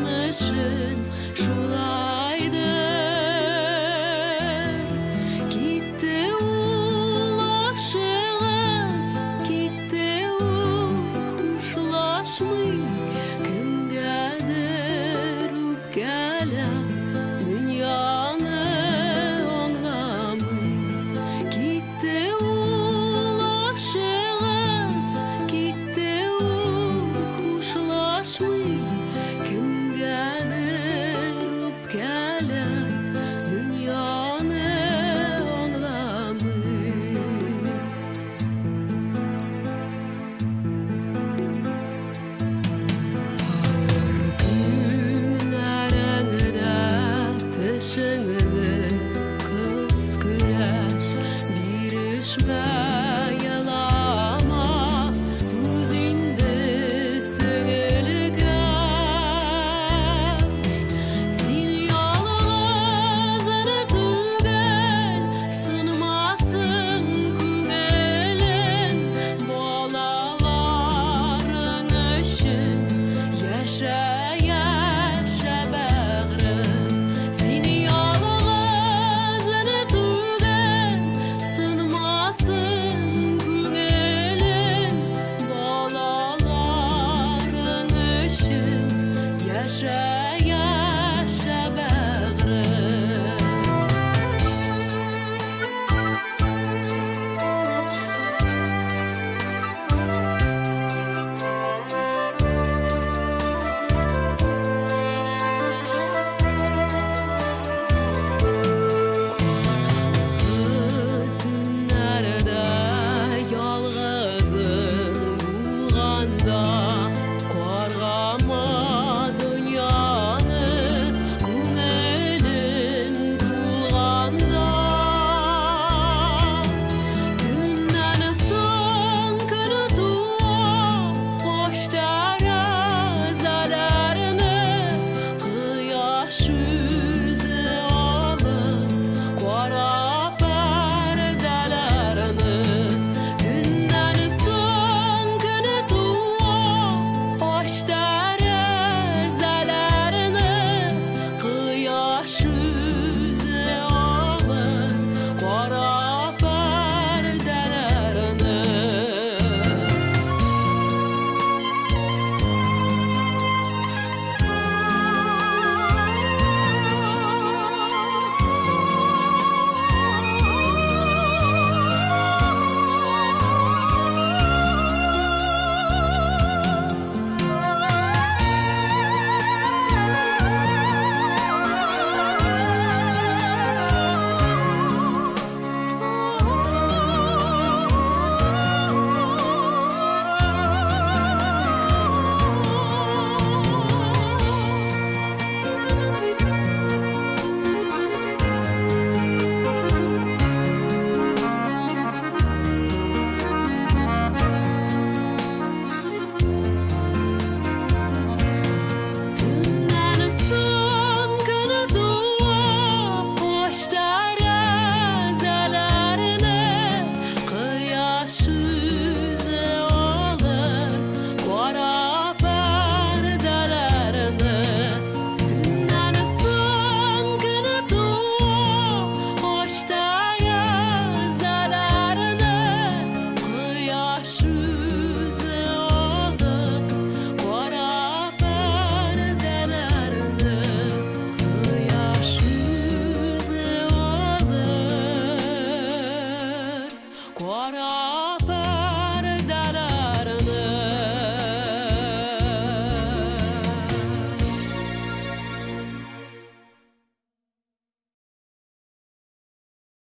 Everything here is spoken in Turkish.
Yazmışın şular